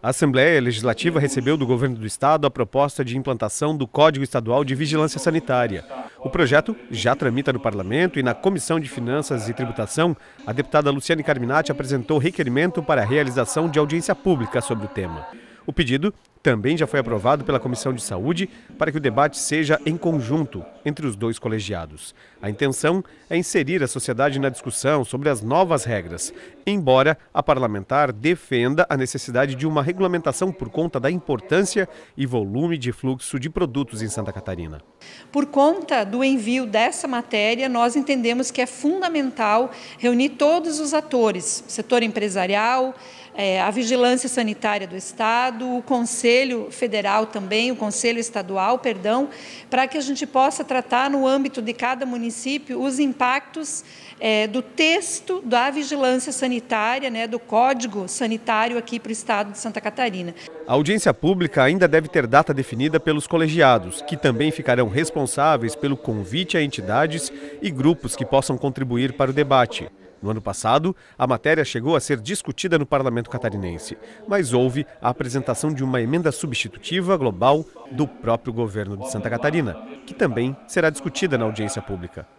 A Assembleia Legislativa recebeu do Governo do Estado a proposta de implantação do Código Estadual de Vigilância Sanitária. O projeto já tramita no Parlamento e na Comissão de Finanças e Tributação, a deputada Luciane Carminati apresentou requerimento para a realização de audiência pública sobre o tema. O pedido também já foi aprovado pela Comissão de Saúde para que o debate seja em conjunto entre os dois colegiados. A intenção é inserir a sociedade na discussão sobre as novas regras, embora a parlamentar defenda a necessidade de uma regulamentação por conta da importância e volume de fluxo de produtos em Santa Catarina. Por conta do envio dessa matéria, nós entendemos que é fundamental reunir todos os atores, setor empresarial, é, a vigilância sanitária do Estado, o Conselho Federal também, o Conselho Estadual, perdão, para que a gente possa tratar no âmbito de cada município os impactos é, do texto da vigilância sanitária, né, do Código Sanitário aqui para o Estado de Santa Catarina. A audiência pública ainda deve ter data definida pelos colegiados, que também ficarão responsáveis pelo convite a entidades e grupos que possam contribuir para o debate. No ano passado, a matéria chegou a ser discutida no parlamento catarinense, mas houve a apresentação de uma emenda substitutiva global do próprio governo de Santa Catarina, que também será discutida na audiência pública.